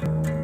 Bye.